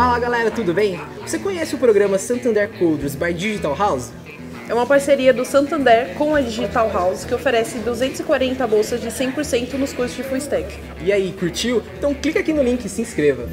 Fala galera, tudo bem? Você conhece o programa Santander Coders by Digital House? É uma parceria do Santander com a Digital House que oferece 240 bolsas de 100% nos cursos de Full Stack. E aí, curtiu? Então clica aqui no link e se inscreva.